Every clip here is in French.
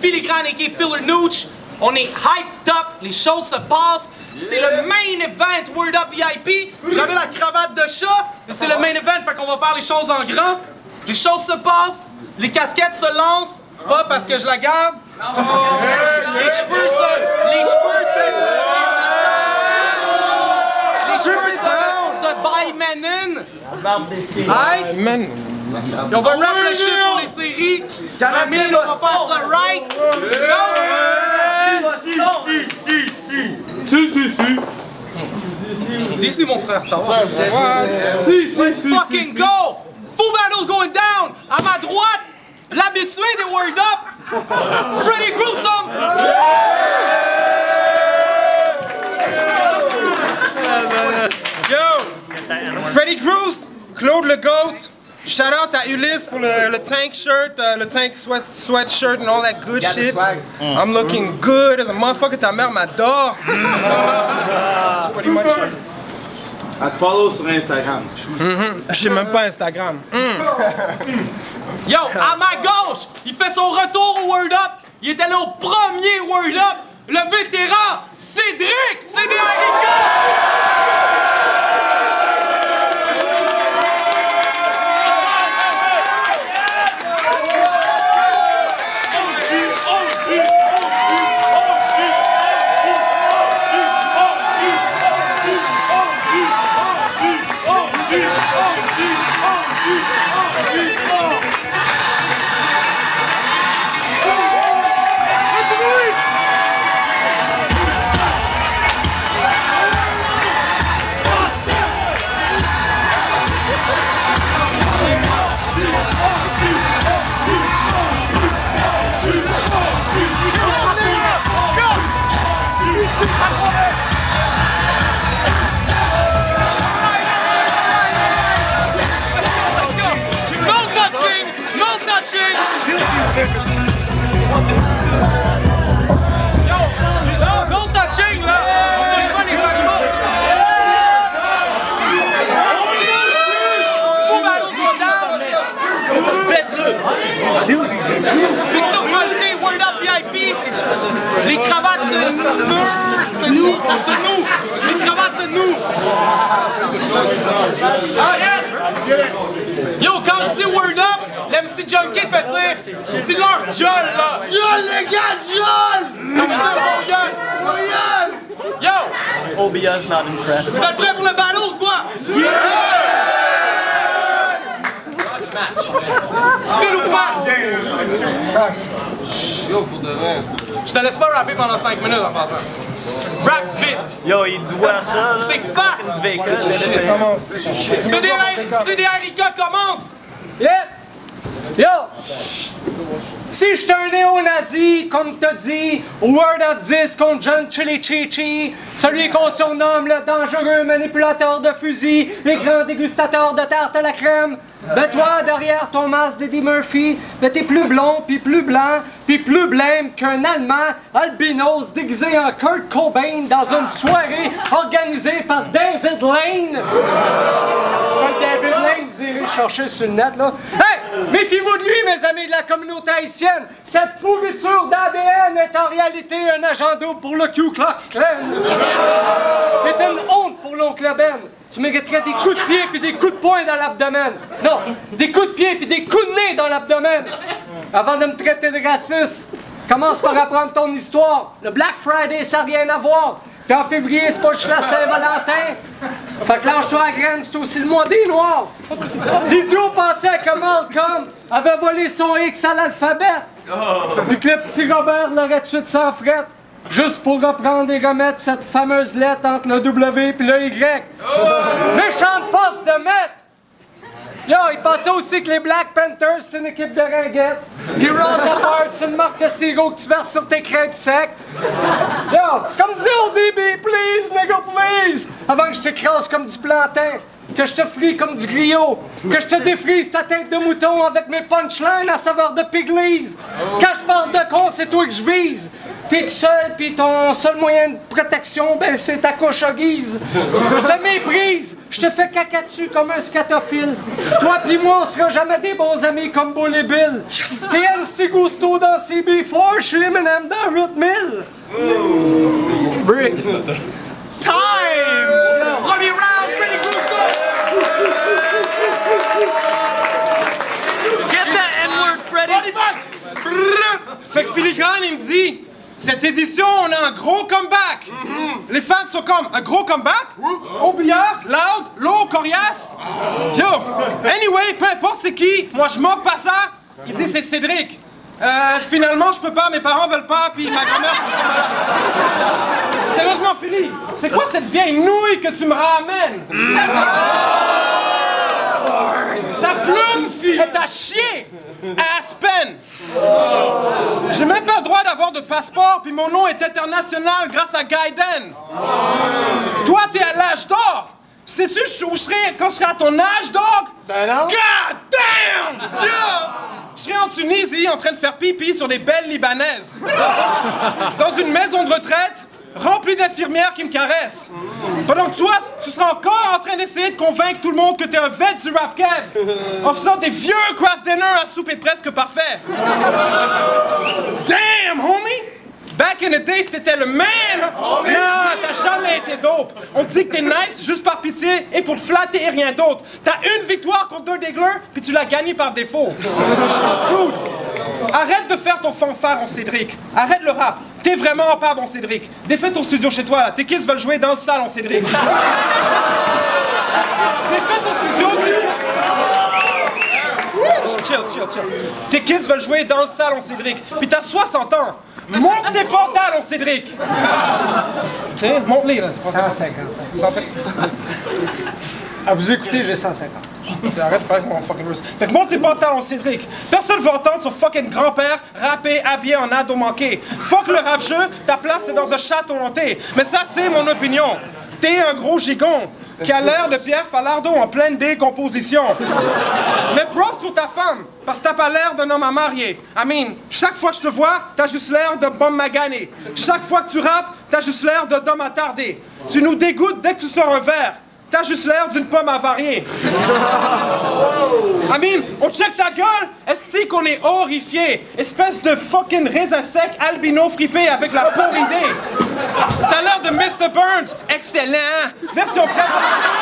Filigrane et Filler Nooch. On est hyped up, les choses se passent. C'est le main event Word Up VIP. J'avais la cravate de chat, mais c'est le main event, fait qu'on va faire les choses en grand. Les choses se passent, les casquettes se lancent, pas parce que je la garde. Les cheveux se... Les cheveux se... Les cheveux se... se bymanen. Aïe. Et on va rap le shit pour les séries. Caramine, on va faire ça right? Go! Si, si, si. Si, si, mon frère, ça va. Si, si, Let's si. fucking go! Full battle going down! À ma droite, l'habitué des Word Up, Freddy Gruesome! Freddy Cruz, Claude le Goat. Shout out à Ulysse pour le, le tank shirt, uh, le tank sweat sweatshirt and all that good shit. I'm looking good as a motherfucker. Ta mère m'adore. That's pretty much it. À te follow sur Instagram. J'ai même pas Instagram. Yo, à ma gauche, il fait son retour au Word Up. Il était là au premier Word Up. Le vétéran, Cédric! Cédric Se nouent! Se nouent! Les cravates se nouent! Yo, quand je dis Word Up, l'MC Junkie fait dire c'est leur gueule là! Joel, les gars, Joel! Comment ça, mon gueule? Joel! Yo! OBS not impressed. Vous êtes prêts pour le battle ou quoi? Pile ou face? Je te laisse pas rapper pendant 5 minutes en passant. Rap vite! Yo, il doit ça. C'est face! Bacon, CDR CDR Rica commence! Yeah! Yo! Si j'étais un néo-nazi, comme t'as dit, Word Up 10 contre John Chili Chichi, celui qu'on surnomme le dangereux manipulateur de fusil et grand dégustateur de tarte à la crème, ben toi, derrière ton masque d'Eddie Murphy, ben t'es plus blond, puis plus blanc, puis plus blême qu'un Allemand albinos déguisé en Kurt Cobain dans une soirée organisée par David Lane. David Lane, vous irez chercher sur le net, là. Hey! Méfiez-vous de lui, mes amis de la communauté haïtienne! Cette pourriture d'ADN est en réalité un double pour le Ku Klux Klan! T'es une honte pour l'oncle Ben! Tu mériterais des coups de pied puis des coups de poing dans l'abdomen! Non! Des coups de pied puis des coups de nez dans l'abdomen! Avant de me traiter de raciste, commence par apprendre ton histoire. Le Black Friday, ça n'a rien à voir. Puis en février, c'est pas juste la Saint-Valentin. Fait que lâche-toi la graine, c'est aussi le mois des Noirs. L'idiot pensait que Malcolm avait volé son X à l'alphabet. Puis que le petit Robert l'aurait tué de sans fret. Juste pour reprendre et remettre cette fameuse lettre entre le W et le Y. Méchante pof de maître! Yo, il pensait aussi que les Black Panthers, c'est une équipe de ringuettes. Puis Rosa Parks, c'est une marque de sirop que tu verses sur tes crêpes secs. Yo, comme début, please, nigga, please! Avant que je t'écrase comme du plantain, que je te frie comme du griot, que je te défrise ta tête de mouton avec mes punchlines à saveur de piglise. Quand je parle de con, c'est toi que je vise. T'es tout seul, puis ton seul moyen de protection, ben, c'est ta couche à guise. Je te méprise, je te fais caca dessus comme un scatophile. Toi puis moi, on sera jamais des bons amis comme Bull et Bill. T'es un Gusto dans CB4, je suis Eminem dans 8000. Un gros comeback? Au billard, loud, low, coriace. Yo, anyway, peu importe c'est qui, moi je manque pas ça. Il dit c'est Cédric. Euh, finalement, je peux pas, mes parents veulent pas, puis ma grand-mère. Sérieusement, Philly, c'est quoi cette vieille nouille que tu me ramènes? Sa plume est à chier! Aspen! J'ai même pas le droit d'avoir de passeport, puis mon nom est international grâce à Gaiden. Toi, t'es à l'âge d'or. Sais-tu où je serais quand je serai à ton âge, dog? Ben non. God damn! Je serais en Tunisie en train de faire pipi sur des belles Libanaises. Dans une maison de retraite remplie d'infirmières qui me caressent. Pendant que toi, tu seras encore en train d'essayer de convaincre tout le monde que t'es un vet du rap kev en faisant des vieux craft dinner à souper presque parfait. Damn, homie! Back in the days, t'étais le man! Non, t'as jamais été dope! On te dit que t'es nice juste par pitié et pour te flatter et rien d'autre. T'as une victoire contre deux dégleurs, puis tu l'as gagné par défaut. Dude, arrête de faire ton fanfare en Cédric. Arrête le rap. T'es vraiment pas bon, Cédric. Défais ton studio chez toi, là. Tes kids veulent jouer dans le salon, Cédric. Défais ton studio, Chill, chill, chill. Tes kids veulent jouer dans le salon, Cédric. Puis t'as 60 ans. Monte tes pantalons, Cédric. Ok, monte-les, là. 150. 150. À vous écouter, j'ai 150. Arrête de mon fucking russe. Fait que monte tes pantalons, Cédric. Personne veut entendre son fucking grand-père rapper habillé en ado manqué. Fuck le rap-jeu, ta place c'est dans un château hanté. Mais ça, c'est mon opinion. T'es un gros gigon qui a l'air de Pierre Falardeau en pleine décomposition. Mais props pour ta femme, parce que t'as pas l'air d'un homme à marier. I mean, chaque fois que je te vois, t'as juste l'air de bombe magané. Chaque fois que tu rappes, t'as juste l'air de d'homme attardé. Tu nous dégoûtes dès que tu sors un verre. T'as juste l'air d'une pomme avariée. Amine, on check ta gueule, est-ce qu'on est horrifié? Espèce de fucking raisin sec albino fripé avec la peau ridée. T'as l'air de Mr. Burns, excellent. Version fraîche.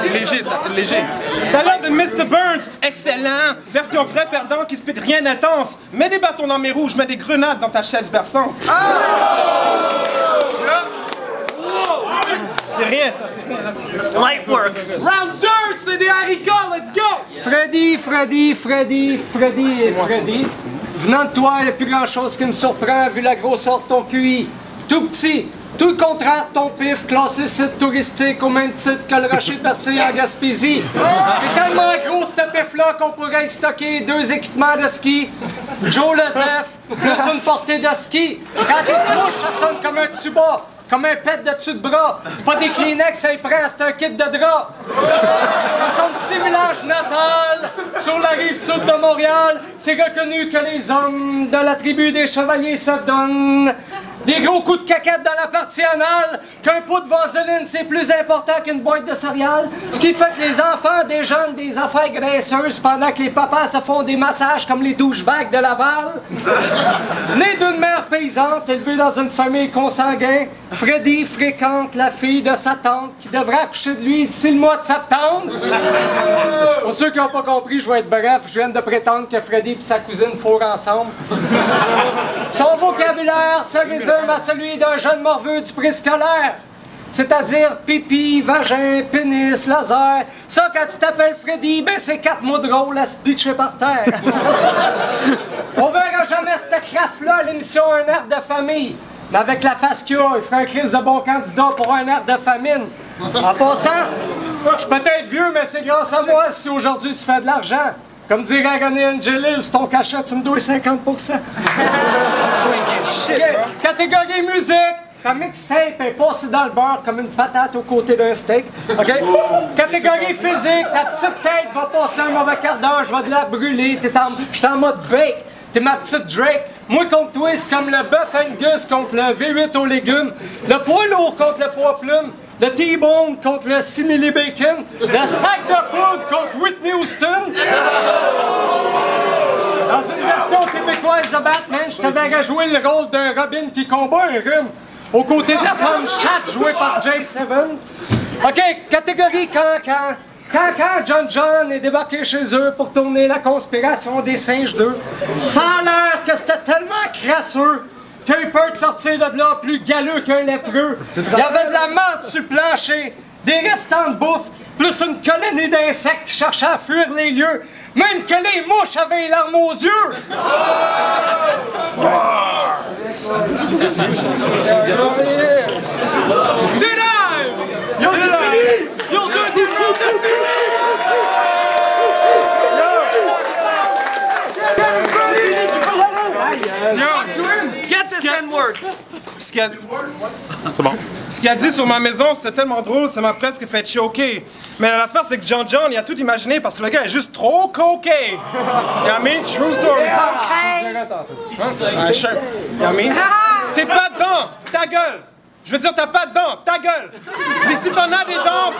C'est léger, ça, c'est léger. T'as l'air de Mr. Burns, excellent. Version vrai perdant qui se fait rien d'intense. Mets des bâtons dans mes rouges, mets des grenades dans ta chaise berçante. C'est rien, ça, c'est rien. Light work. Round 2, c'est des haricots, let's go! Freddy, Freddy, Freddy, Freddy et Freddy. Venant de toi, il n'y a plus grand chose qui me surprend vu la grosseur de ton QI. Tout petit, tout de ton pif, classé site touristique au même titre que le rocher percé en Gaspésie. C'est tellement gros ce pif-là qu'on pourrait y stocker deux équipements de ski. Joe Lezef, plus une portée de ski. Quand il se mouche, ça sonne comme un tuba. Comme un pet de dessus de bras. C'est pas des Kleenex, y prend, c'est un kit de drap. Dans son petit village natal, sur la rive sud de Montréal, c'est reconnu que les hommes de la tribu des chevaliers se donnent des gros coups de caquette dans la partie anale, qu'un pot de vaseline c'est plus important qu'une boîte de céréales, ce qui fait que les enfants déjeunent des affaires graisseuses pendant que les papas se font des massages comme les douchebags de Laval. Né d'une mère paysante, élevé dans une famille consanguine, Freddy fréquente la fille de sa tante qui devrait accoucher de lui d'ici le mois de septembre. Pour ceux qui n'ont pas compris, je vais être bref, je viens de prétendre que Freddy et sa cousine fourrent ensemble. Son vocabulaire se résume à celui d'un jeune morveux du préscolaire. C'est-à-dire pipi, vagin, pénis, laser. Ça, quand tu t'appelles Freddy, ben c'est quatre mots drôles à se pitcher par terre. On verra jamais cette crasse-là à l'émission Un air de famille. Mais avec la face qu'il a, il ferait un crise de bon candidat pour un air de famine. En passant, je suis peut-être vieux, mais c'est grâce à moi si aujourd'hui tu fais de l'argent. Comme dirait René Angelis, ton cachet, tu me dois 50 Ok, Catégorie musique, ta mixtape est passée dans le beurre comme une patate aux côtés d'un steak. OK? Catégorie physique, ta petite tête va passer un mauvais quart d'heure, je vais de la brûler, t'es en, j'étais en mode bake. T'es ma petite Drake. Moi contre toi, c'est comme le bœuf Angus contre le V8 aux légumes. Le poids lourd contre le poids plume. Le T-bone contre le simili bacon. Le sac de poudre contre Whitney Houston. Dans une version québécoise de Batman, je t'avais à jouer le rôle d'un Robin qui combat un rhume. Aux côtés de la femme chatte jouée par J7. OK, catégorie cancan. Quand, John John est débarqué chez eux pour tourner la conspiration des singes 2, ça a l'air que c'était tellement crasseux qu'il peut sortir de là plus galeux qu'un lépreux. Il y avait de la menthe sur le plancher, des restants de bouffe, plus une colonie d'insectes qui cherchaient à fuir les lieux, même que les mouches avaient les larmes aux yeux fini! Yo, deuxième round, c'est fini! Get Ce qu'il a... Ce qu'il a dit sur ma maison, c'était tellement drôle, ça m'a presque fait choquer. Mais l'affaire, c'est que John John, il a tout imaginé parce que le gars est juste trop coquet. You know what I mean? True story. Ah, sure. You I mean? T'es pas dedans, ta gueule. Je veux dire, t'as pas de dents, ta gueule. Mais si t'en as des dents,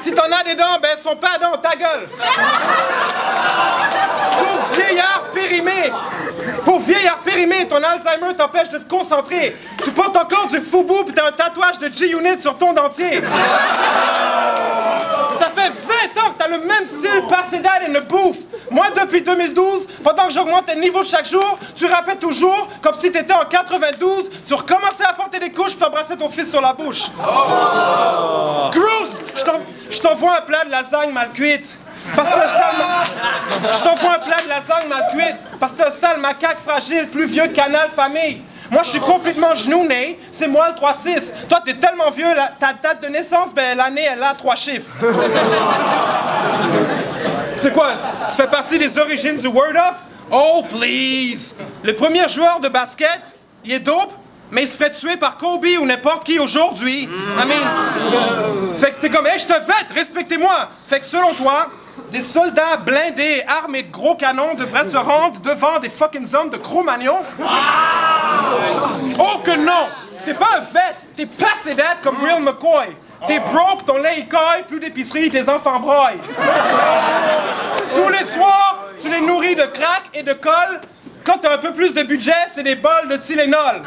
si t'en as des dents, ben elles sont pas dans ta gueule. Pour vieillard périmé, pour vieillard périmé, ton Alzheimer t'empêche de te concentrer. Tu portes encore du foubou pis t'as un tatouage de G-Unit sur ton dentier. Ça fait 20 ans que t'as le même style passé et ne bouffe. Moi, depuis 2012, pendant que j'augmente tes niveaux chaque jour, tu rappelles toujours comme si t'étais en 92, tu recommençais à porter des couches, t'embrassais ton fils sur la bouche. Cruz, je t'envoie un plat de lasagne mal cuite. Sale ma- Je t'envoie un plat de lasagne mal cuite. Parce que t'es un sale macaque fragile, plus vieux Canal Famille. Moi, je suis complètement genouné. C'est moi le 3-6. Toi, t'es tellement vieux, ta date de naissance, ben l'année, elle a trois chiffres. C'est quoi? Tu- fais partie des origines du Word Up? Oh, please! Le premier joueur de basket, il est dope, mais il se ferait tuer par Kobe ou n'importe qui aujourd'hui. I mean, euh, fait que t'es comme, hey, je te vête, respectez-moi! Fait que selon toi, des soldats blindés, armés de gros canons devraient se rendre devant des fucking hommes de Cro-Magnon? Oh que non! T'es pas un fait, t'es passé date comme Real McCoy. T'es broke, ton lait il caille, plus d'épicerie, tes enfants broient. Tous les soirs, tu les nourris de crack et de colle. Quand t'as un peu plus de budget, c'est des bols de Tylenol.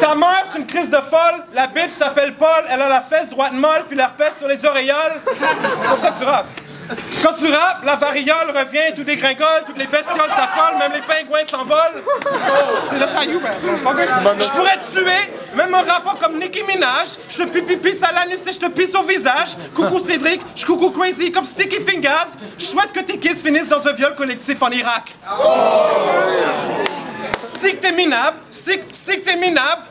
Ta mère, c'est une crise de folle. La bitch s'appelle Paul, elle a la fesse droite molle, puis l'herpès sur les auréoles. C'est comme ça que tu rappes. Quand tu rappes, la variole revient, tout dégringole, toutes les bestioles s'affolent, même les pingouins s'envolent. C'est le saillou, man. Je pourrais te tuer, même un rapport comme Nicki Minaj. Je te pisse à l'anus et je te pisse au visage. Coucou Cédric, je coucou crazy comme Sticky Fingers. Je souhaite que tes kids finissent dans un viol collectif en Irak. Stick tes minables, stick, stick tes minables,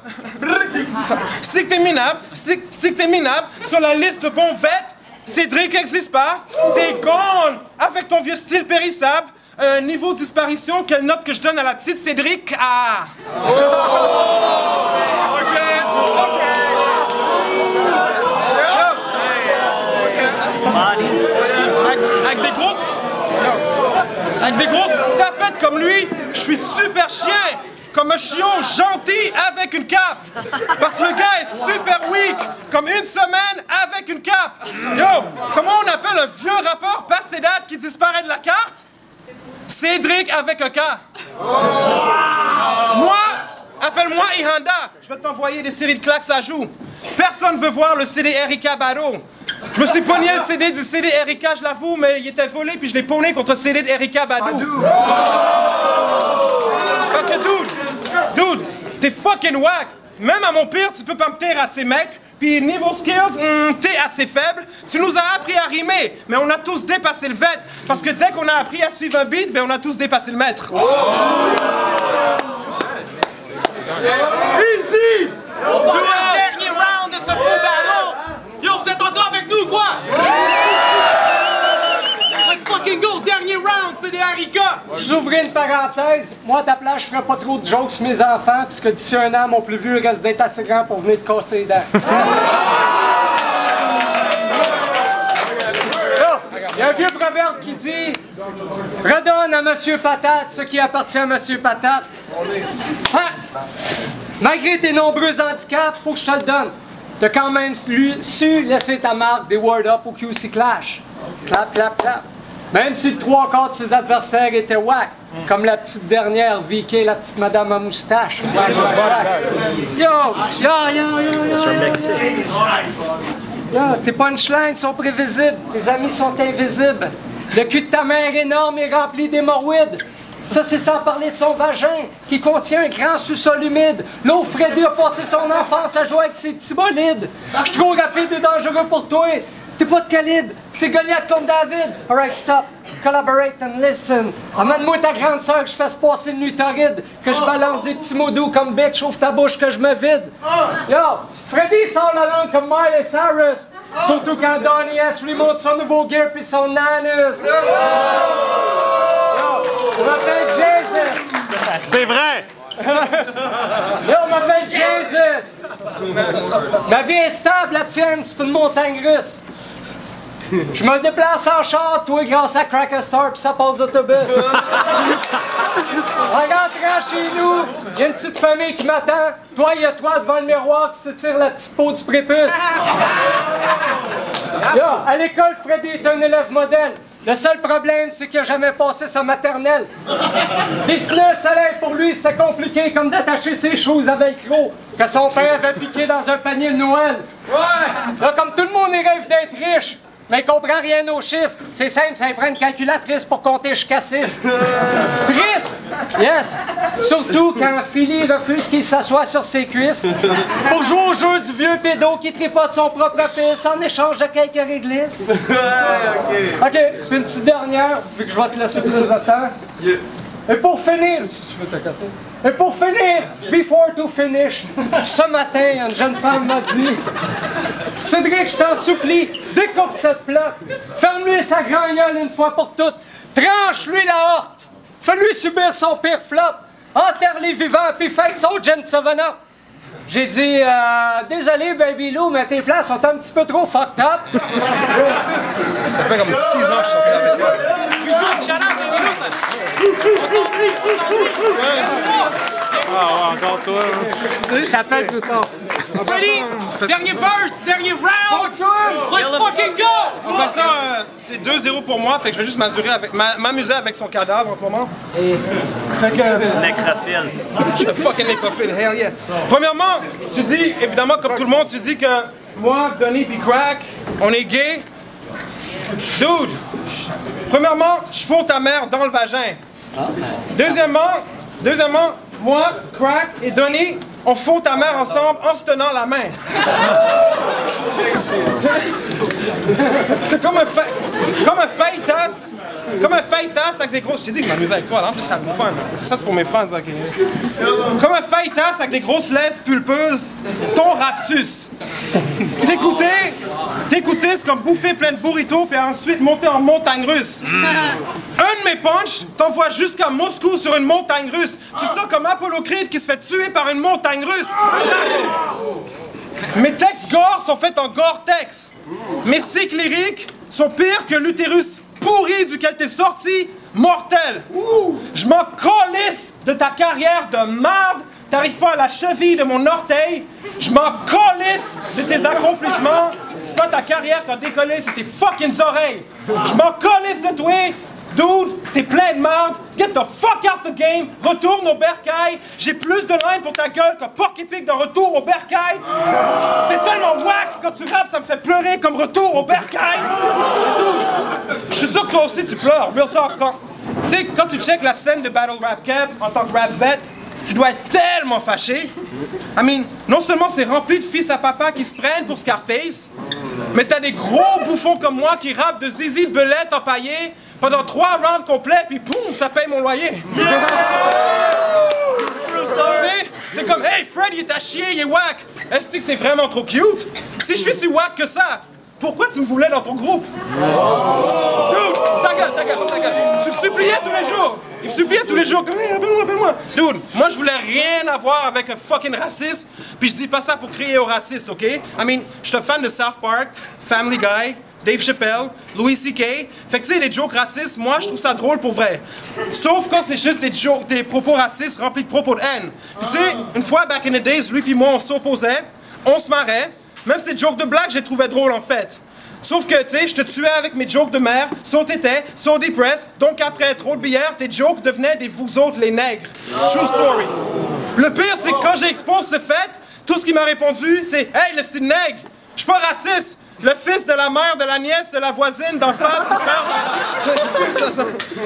stick tes minables, stick, stick tes minables sur la liste de bons vêtements. Cédric n'existe pas, t'es gone avec ton vieux style périssable. Niveau disparition, quelle note que je donne à la petite Cédric? Ah! Ok, ok. Avec, avec des grosses. Avec des grosses tapettes comme lui, je suis super chien! Comme un chiot gentil avec une cape! Parce que le gars est super weak! Comme une semaine avec une cape! Yo! Comment on appelle un vieux rappeur passé date qui disparaît de la carte? Cédric avec un K! Moi, appelle-moi Ihanda! Je vais t'envoyer des séries de claques à joue! Personne veut voir le CD Erika Bado! Je me suis pogné le CD du CD Erika, je l'avoue, mais il était volé puis je l'ai pogné contre le CD d'Erika Badou. Dude, dude, t'es fucking whack. Même à mon pire, tu peux pas me terrasser, mec. Puis niveau skills, hmm, t'es assez faible. Tu nous as appris à rimer, mais on a tous dépassé le vet. Parce que dès qu'on a appris à suivre un beat, ben on a tous dépassé le maître. Easy! J'ouvre ouvrir une parenthèse. Moi, à ta place, je ferais pas trop de jokes sur mes enfants, puisque d'ici un an, mon plus vieux reste d'être assez grand pour venir te casser les dents. Il y a un vieux proverbe qui dit Redonne à Monsieur Patate ce qui appartient à Monsieur Patate. Hein? Malgré tes nombreux handicaps, faut que je te le donne. T'as quand même su laisser ta marque des Word Up au QC Clash. Clap, clap, clap. Même si trois quarts de ses adversaires étaient whack, comme la petite dernière Vicky, la petite madame à moustache. Yo, yo, yo, yo, yo, yo. Tes punchlines sont prévisibles, tes amis sont invisibles. Le cul de ta mère énorme est rempli d'hémorroïdes. Ça, c'est sans parler de son vagin, qui contient un grand sous-sol humide. Là Freddy a passé son enfance à jouer avec ses petits bolides. Je suis trop rapide et dangereux pour toi. T'es pas de calibre, c'est Goliath comme David. Alright, stop. Collaborate and listen. Amène-moi ta grande sœur que je fasse passer une nuit torride. Que je balance des petits mots doux comme bitch, ouvre ta bouche que je me vide. Yo, Freddy sort la langue comme Miley Cyrus. Surtout quand Donnie S lui montre son nouveau gear puis son anus. Yo, on m'appelle Jesus. C'est vrai! Yo, on m'appelle Jesus. Ma vie est stable, la tienne, c'est une montagne russe. Je me déplace en char, toi, grâce à Cracker Star, puis ça passe d'autobus. En rentrant chez nous, il y a une petite famille qui m'attend. Toi, il y a toi devant le miroir qui se tire la petite peau du prépuce. Yo, à l'école, Freddy est un élève modèle. Le seul problème, c'est qu'il a jamais passé sa maternelle. Dessiner un soleil pour lui, c'était compliqué, comme d'attacher ses choses avec velcro que son père avait piqué dans un panier de Noël. Là, comme tout le monde il rêve d'être riche, mais il comprend rien aux chiffres. C'est simple, ça prend une calculatrice pour compter jusqu'à 6. Triste! Yes! Surtout quand Philly refuse qu'il s'assoie sur ses cuisses pour jouer au jeu du vieux pédo qui tripote son propre fils en échange de quelques réglisses. OK, c'est une petite dernière, vu que je vais te laisser plus de temps. Et pour finir, si tu veux t'accoter. Et pour finir, before to finish, ce matin, une jeune femme m'a dit Cédric, je t'en supplie, découpe cette plaque, ferme-lui sa grand gueule une fois pour toutes, tranche-lui la horte, fais-lui subir son pire flop, enterre-les vivants, puis faites son Jen Savannah. J'ai dit, euh, désolé, Baby Lou, mais tes plans sont un petit peu trop fucked up. Ça fait comme 6 ans que je suis sorti avec toi. Ah, ouais, encore toi. Je t'appelle plus tard. Ready? Dernier verse, dernier round. Let's fucking go. Après ça, euh, c'est 2-0 pour moi, fait que je vais juste m'amuser avec, m'amuser avec son cadavre en ce moment. Fait que. Nécrophile. Je suis fucking nécrophile, hell yeah. Premièrement, tu dis, évidemment, comme tout le monde, tu dis que moi, Donny puis Crack, on est gay. Dude, premièrement, je fous ta mère dans le vagin. Deuxièmement, deuxièmement, moi, Crack et Donny, on fout ta mère ensemble en se tenant la main. C'est comme un fa... comme un fajitas, comme un fajitas avec des grosses. J'ai dit que je m'amusais avec toi, là, en plus c'est pour fun. Ça c'est pour mes fans, ok. Comme un fajitas avec des grosses lèvres pulpeuses, ton rapsus. T'écouter, t'écouter, c'est comme bouffer plein de burritos puis ensuite monter en montagne russe. Un de mes punchs t'envoie jusqu'à Moscou sur une montagne russe. Tu sens comme Apollo Creed qui se fait tuer par une montagne russe. Mes textes gore sont faits en gore-tex. Mes cycles lyriques sont pires que l'utérus pourri duquel t'es sorti, mortel. Je m'en calisse de ta carrière de marde. T'arrives pas à la cheville de mon orteil. Je m'en calisse de tes accomplissements. C'est pas ta carrière qui a décollé, c'est tes fucking oreilles. Je m'en calisse de toi. Dude, t'es plein de marde. Get the fuck out the game. Retourne au bercail. J'ai plus de haine pour ta gueule que Porky Pig de retour au bercail. T'es tellement whack quand tu rappes, ça me fait pleurer comme retour au bercail. Je suis sûr que toi aussi tu pleures. Real talk. Quand, tu sais, quand tu check la scène de Battle Rap Cap en tant que rap vet, tu dois être tellement fâché. I mean, non seulement c'est rempli de fils à papa qui se prennent pour Scarface, mais t'as des gros bouffons comme moi qui rappent de zizi de belette empaillée pendant trois rounds complets, puis boum, ça paye mon loyer. Sais, t'es comme, hey, Fred, il est à chier, il est whack. Est-ce que c'est vraiment trop cute? Si je suis si whack que ça, pourquoi tu me voulais dans ton groupe? Dude, ta gueule, ta gueule, ta gueule. Tu me suppliais tous les jours. Il me suppliait tous les jours. Comme, Hey, appelle-moi, appelle-moi. Dude, moi, je voulais rien avoir avec un fucking raciste. Puis je dis pas ça pour crier aux racistes, OK? I mean, je suis un fan de South Park, Family Guy, Dave Chappelle, Louis C.K. Fait que tu sais, les jokes racistes, moi, je trouve ça drôle pour vrai. Sauf quand c'est juste des jokes, des propos racistes remplis de propos de haine. Tu sais, une fois, back in the days, lui puis moi, on s'opposait, on se marrait. Même ces jokes de blague, j'ai trouvé drôle en fait. Sauf que, tu sais, je te tuais avec mes jokes de mère, so t'étais, so depressed, donc après trop de bière, tes jokes devenaient des vous autres les nègres. True story. Le pire, c'est que quand j'ai exposé ce fait, tout ce qui m'a répondu, c'est Hey, le style nègre, je suis pas raciste. Le fils de la mère, de la nièce, de la voisine, d'en face, du frère.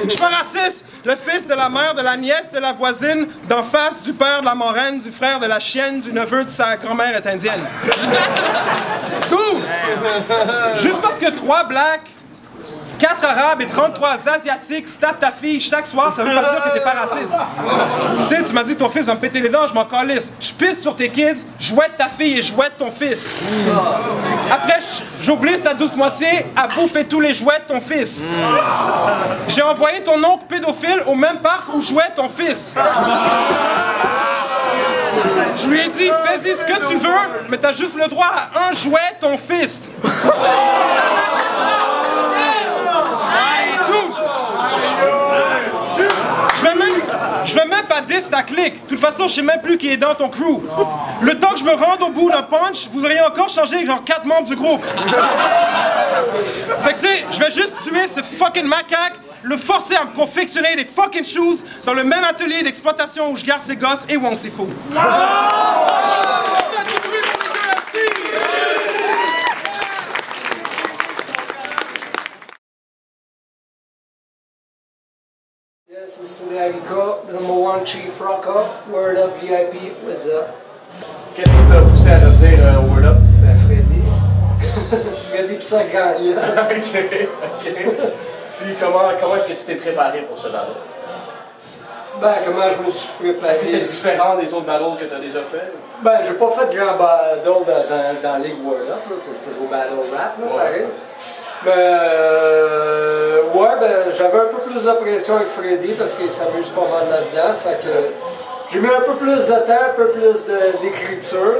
Je suis pas raciste. Le fils de la mère, de la nièce, de la voisine, d'en face, du père, de la moraine, du frère, de la chienne, du neveu, de sa grand-mère est indienne. Dude! Juste parce que trois blacks, quatre arabes et 33 asiatiques se ta fille chaque soir, ça veut pas dire que t'es pas raciste. Tu sais, tu m'as dit ton fils va me péter les dents, je m'en calisse. Je pisse sur tes kids, jouette ta fille et jouette ton fils. Après, j- j'oblige ta douce moitié à bouffer tous les jouets de ton fils. J'ai envoyé ton oncle pédophile au même parc où jouait ton fils. Je lui ai dit, fais-y ce que tu veux, mais t'as juste le droit à un jouet, ton fils. Je vais même, je vais même pas diss ta clique. De toute façon, je sais même plus qui est dans ton crew. Le temps que je me rende au bout d'un punch, vous auriez encore changé genre quatre membres du groupe. Fait que tu sais, je vais juste tuer ce fucking macaque, le forcer à me confectionner des fucking shoes dans le même atelier d'exploitation où je garde ses gosses et Wong c'est fou. Number one chief rock up, word up VIP, what's up? Qu'est-ce qui t'a poussé à devenir euh, Word Up? Ben Freddy. Freddy pis sa gang, ok, ok. Puis comment, comment est-ce que tu t'es préparé pour ce battle? Ben, comment je me suis préparé? Est-ce que c'était différent des autres battles que tu as déjà fait? Ben, j'ai pas fait de grand battle dans, dans, dans League World Up, là, que je joue au battle rap, là, pareil. Mais, euh, ben, j'avais un peu plus de pression avec Freddy parce qu'il s'amuse pas mal là-dedans, fait que j'ai mis un peu plus de temps, un peu plus d'écriture.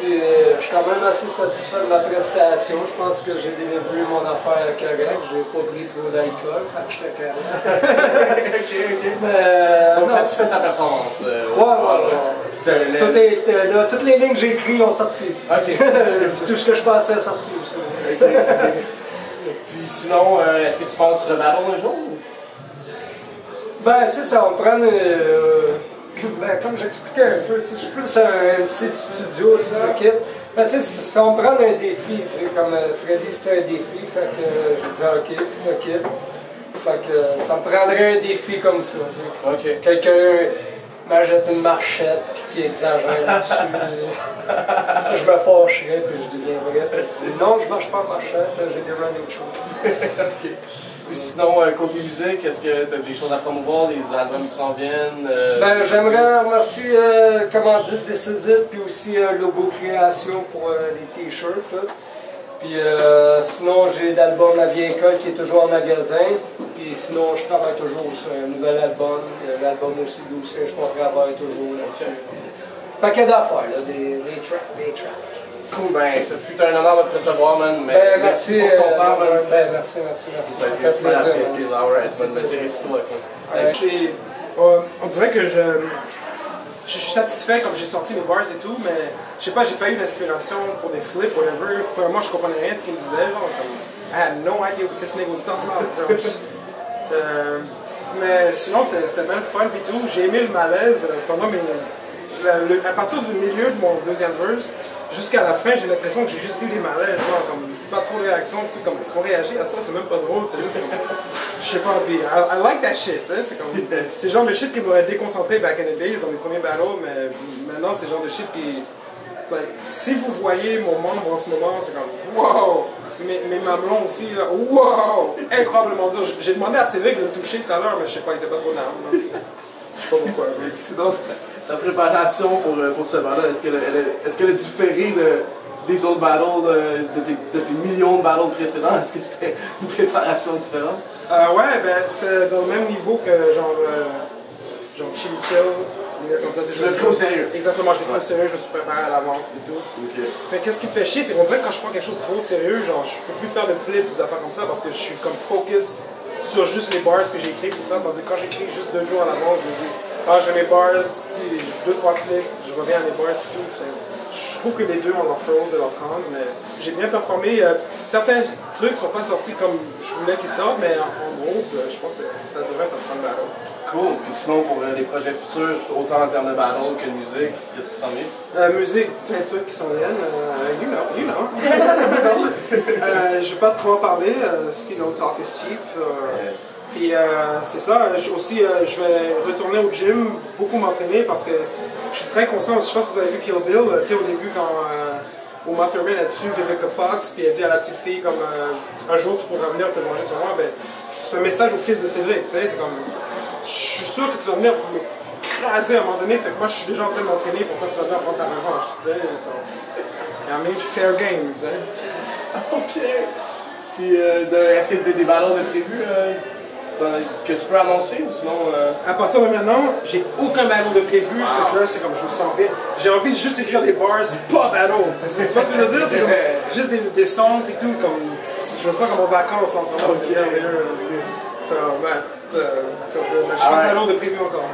Puis, euh, je suis quand même assez satisfait de ma prestation. Je pense que j'ai délivré mon affaire correct. J'ai pas pris trop d'alcool, fait que j'étais ok. Mais, Donc non, satisfait de ta performance? euh, Ouais, ouais, ouais. Tout est, euh, là, toutes les lignes que j'ai écrites ont sorti. Tout ce que je pensais est sorti aussi. Puis sinon, euh, est-ce que tu penses le battle un jour? Ben, tu sais, ça va prendre. euh, ben, comme j'expliquais un peu, tu sais, je suis plus un MC de studio, tu sais, kit. Ben, tu sais, ça va me prendre un défi, tu sais, comme euh, Freddy c'était un défi, fait que euh, je disais, ok, kit. Fait que ça me prendrait un défi comme ça, tu sais. Ok. Quelqu'un m'achète une marchette puis qui exagère là-dessus. je me fâcherais puis je deviendrais. Non, je marche pas en marchette, j'ai des running shoes. Puis sinon, euh, côté musique, est-ce que tu as des choses à promouvoir, des albums qui s'en viennent? euh, Ben, j'aimerais remercier euh, Commandite Décisite puis aussi euh, Logo Création pour les t-shirts. Puis euh, sinon, j'ai l'album La Vieille École qui est toujours en magasin. Puis sinon, je travaille toujours sur un nouvel album. Euh, L'album aussi d'Oussin, je travaille toujours là-dessus. Paquet d'affaires, là, des, des tracks, des tracks. Cool, ben, ça fut un honneur de te recevoir, man. Mais Ben, merci. pour ton euh, temps, man. ben, merci, merci, merci. Ça Ça fait plaisir. Laura c'est réciproque. hein. Ouais. Et, euh, on dirait que je, je suis satisfait comme j'ai sorti mes bars et tout, mais je sais pas, j'ai pas eu d'inspiration pour des flips, whatever. Premièrement, je comprenais rien de ce qu'il me disait. genre, comme, I had no idea what this nigga was talking about. Euh, mais sinon, c'était bien fun et tout. J'ai aimé le malaise euh, pendant mes. le- à partir du milieu de mon deuxième verse jusqu'à la fin, j'ai l'impression que j'ai juste eu des malaises, genre comme pas trop de réaction, tout comme est-ce qu'on réagit à ça, c'est même pas drôle, c'est juste comme, je sais pas, puis I, I like that shit, c'est comme, c'est le genre de shit qui m'aurait déconcentré back in the days dans mes premiers battles, mais maintenant c'est le genre de shit qui, like, si vous voyez mon membre en ce moment, c'est comme, wow, mes, mes mamelons aussi, wow, incroyablement dur, J'ai- demandé à Cédric de le toucher tout à l'heure, mais je sais pas, il était pas trop là. je sais pas pourquoi, mais Sinon, ta préparation pour, euh, pour ce battle, est-ce qu'elle elle, est-ce qu'elle a différé de, des autres battles, de, tes, millions de battles précédents? Est-ce que c'était une préparation différente? Euh, ouais, ben c'était dans le même niveau que genre, euh, genre comme ça. Je le au suis- sérieux. Exactement, je l'ai pris au sérieux, je me suis préparé à l'avance et tout. Mais qu'est-ce qui me fait chier, c'est qu'on dirait que quand je prends quelque chose trop sérieux, genre je peux plus faire de flip, des affaires comme ça, parce que je suis comme focus sur juste les bars que j'ai écrit, tout ça. Tandis que quand j'écris juste deux jours à l'avance, je me dis, ah j'ai mes bars, puis deux, trois flips, je reviens à mes bars et tout. Je trouve que les deux ont leurs pros et leurs cons, mais j'ai bien performé. Euh, certains trucs sont pas sortis comme je voulais qu'ils sortent, mais en, gros, je pense que ça devrait être un fun battle. Cool. Puis sinon, pour euh, les projets futurs, autant en termes de battle que de musique, qu'est-ce qui s'en vient? Euh, musique, plein de trucs qui s'en viennent. Euh, you know, you know. euh, je vais pas trop en parler, euh, parce que you know, talk is cheap. Puis c'est ça, je, aussi je vais retourner au gym, beaucoup m'entraîner parce que je suis très conscient, je pense que vous avez vu Kill Bill, tu sais au début quand euh, Uma Thurman a tué Vivica Fox, puis elle dit à la petite fille comme un jour tu pourras venir te manger sur moi, ben c'est un message au fils de Cédric, tu sais, c'est comme je suis sûr que tu vas venir m'écraser à un moment donné, fait que moi je suis déjà en train de m'entraîner pour quand tu vas venir prendre ta revanche, tu sais. so. I mean, fair game, tu sais. Ok. Puis, euh, de- est-ce qu'il y a des, battles de prévus euh, dans- que tu peux annoncer ou sinon. euh, À partir de maintenant, j'ai aucun battle de prévu, fait que là c'est comme je me sens bien. J'ai envie de juste écrire des bars, pas battle. Tu vois ce que je veux dire? C'est comme juste des, des sons et tout, comme je me sens comme en vacances en ce moment, c'est merveilleux. Ça, ouais, ça, ça fait good. Mais j'ai pas de Alright. battle de prévu encore.